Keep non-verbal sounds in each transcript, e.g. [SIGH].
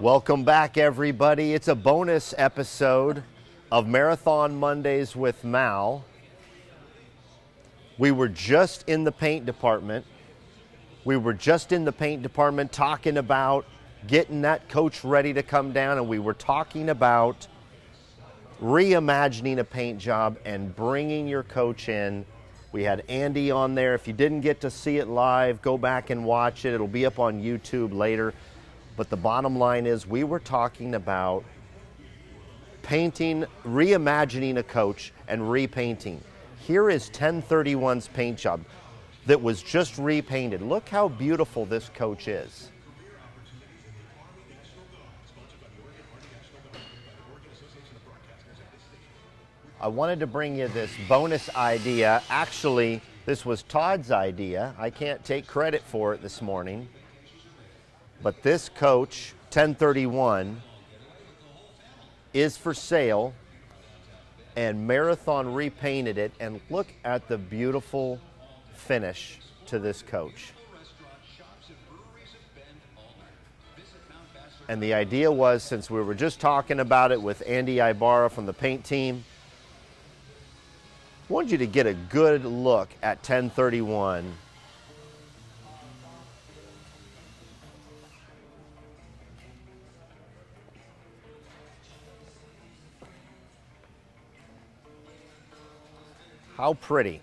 Welcome back, everybody. It's a bonus episode of Marathon Mondays with Mal. We were just in the paint department. We were just in the paint department talking about getting that coach ready to come down, and we were talking about reimagining a paint job and bringing your coach in. We had Andy on there. If you didn't get to see it live, go back and watch it. It'll be up on YouTube later. But the bottom line is, we were talking about painting, reimagining a coach and repainting. Here is 1031's paint job that was just repainted. Look how beautiful this coach is. I wanted to bring you this bonus idea. Actually, this was Todd's idea. I can't take credit for it this morning. But this coach, 1031, is for sale and Marathon repainted it and look at the beautiful finish to this coach. And the idea was since we were just talking about it with Andy Ibarra from the paint team, I wanted you to get a good look at 1031. How pretty.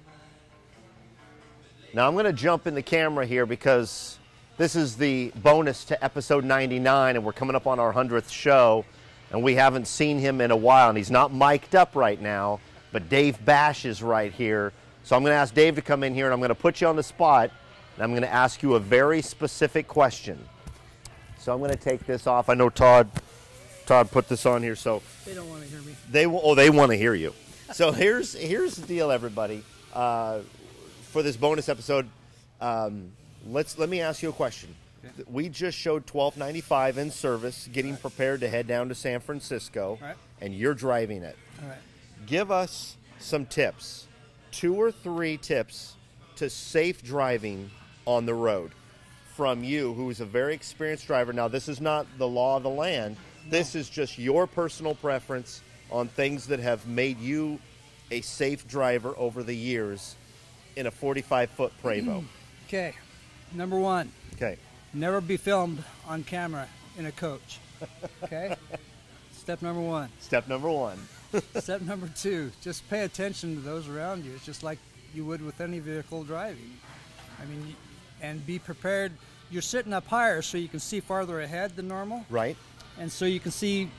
Now I'm going to jump in the camera here because this is the bonus to episode 99 and we're coming up on our 100th show and we haven't seen him in a while and he's not mic'd up right now but Dave Bash is right here. So I'm going to ask Dave to come in here and I'm going to put you on the spot and I'm going to ask you a very specific question. So I'm going to take this off. I know Todd Todd put this on here so They don't want to hear me. they will, oh they want to hear you. So here's here's the deal everybody. Uh, for this bonus episode um, let's let me ask you a question. We just showed 1295 in service getting prepared to head down to San Francisco Right. and you're driving it All right. give us some tips, two or three tips to safe driving on the road from you, who is a very experienced driver. Now, this is not the law of the land, this is just your personal preference on things that have made you a safe driver over the years in a 45 foot Prevost. Mm. Okay. Number one, Okay. never be filmed on camera in a coach. Okay. [LAUGHS] Step number one. Step number one. [LAUGHS] Step number two, just pay attention to those around you. It's just like you would with any vehicle driving. I mean, and be prepared. You're sitting up higher so you can see farther ahead than normal, Right? and so you can see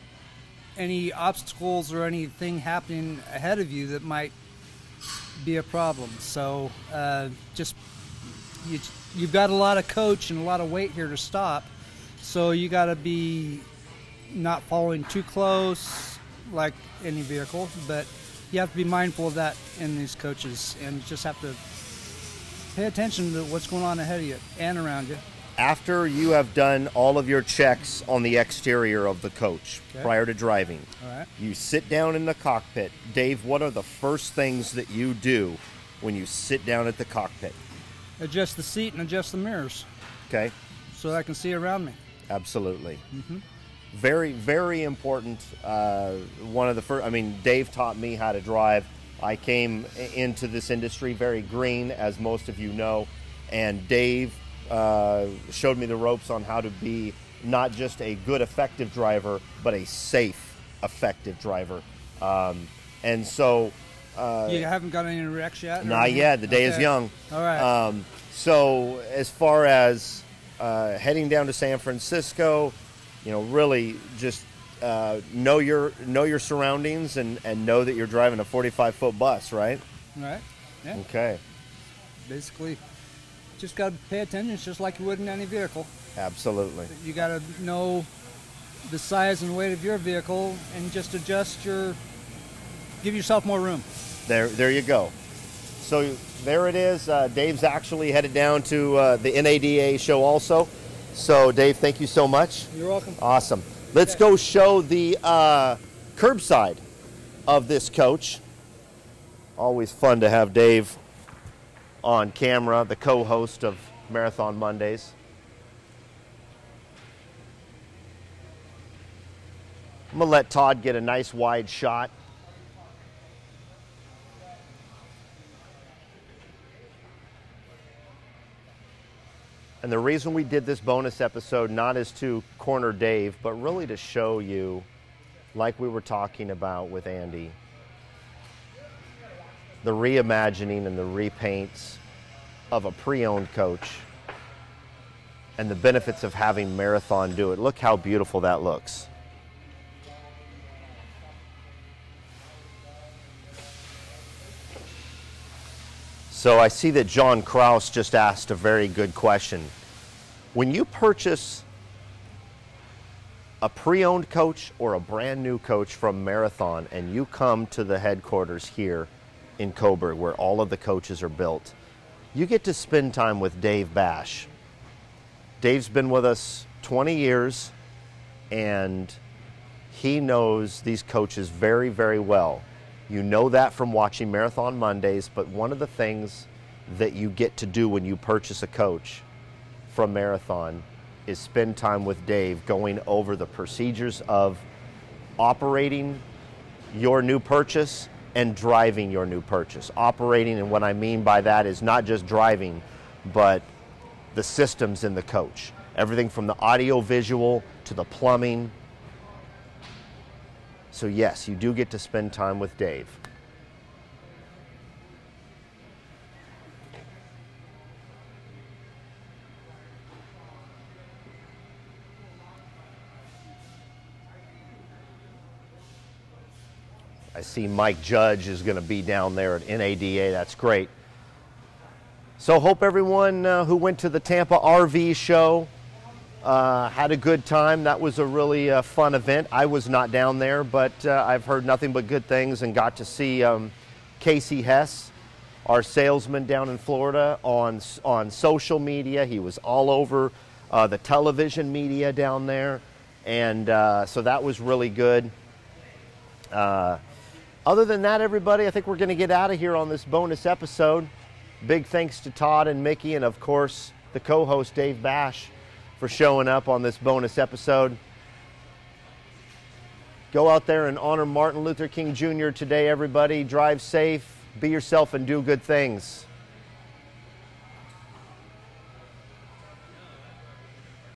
any obstacles or anything happening ahead of you that might be a problem. So uh, just you, you've got a lot of coach and a lot of weight here to stop, so you got to be not following too close like any vehicle, but you have to be mindful of that in these coaches and just have to pay attention to what's going on ahead of you and around you. After you have done all of your checks on the exterior of the coach Okay. prior to driving, All right. You sit down in the cockpit. Dave, what are the first things that you do when you sit down at the cockpit? Adjust the seat and adjust the mirrors Okay? so I can see around me. Absolutely. Very, very important. Uh, one of the first, I mean, Dave taught me how to drive. I came into this industry very green, as most of you know, and Dave uh, showed me the ropes on how to be not just a good, effective driver, but a safe, effective driver. Um, and so, uh, you haven't got any wrecks yet? not anything? yet. The day is young. All right. Um, so as far as uh, heading down to San Francisco, you know, really just uh, know your know your surroundings and, and know that you're driving a 45 foot bus, right? All right. Yeah. Okay, Basically, just got to pay attention. It's just like you would in any vehicle. absolutely. You got to know the size and weight of your vehicle and just adjust your, give yourself more room. There, there you go. So there it is. Uh, Dave's actually headed down to uh, the NADA show also. So Dave, thank you so much. You're welcome. Awesome. Let's go show the uh, curbside of this coach. Always fun to have Dave on camera, the co host of Marathon Mondays. I'm to let Todd get a nice wide shot. And the reason we did this bonus episode not is to corner Dave, but really to show you, like we were talking about with Andy, the reimagining and the repaints of a pre owned coach and the benefits of having Marathon do it. Look how beautiful that looks. So I see that John Kraus just asked a very good question. When you purchase a pre owned coach or a brand new coach from Marathon and you come to the headquarters here in Coburg where all of the coaches are built, you get to spend time with Dave Bash. Dave's been with us 20 years and he knows these coaches very, very well. You know that from watching Marathon Mondays, but one of the things that you get to do when you purchase a coach from Marathon is spend time with Dave going over the procedures of operating your new purchase and driving your new purchase. Operating, and what I mean by that is not just driving, but the systems in the coach. Everything from the audio visual to the plumbing so, yes, you do get to spend time with Dave. I see Mike Judge is going to be down there at NADA. That's great. So, hope everyone uh, who went to the Tampa RV show uh, had a good time. That was a really uh, fun event. I was not down there, but uh, I've heard nothing but good things and got to see um, Casey Hess, our salesman down in Florida, on, on social media. He was all over uh, the television media down there. And uh, so that was really good. Uh, other than that, everybody, I think we're going to get out of here on this bonus episode. Big thanks to Todd and Mickey, and of course, the co host, Dave Bash for showing up on this bonus episode. Go out there and honor Martin Luther King Jr. today, everybody. Drive safe, be yourself, and do good things.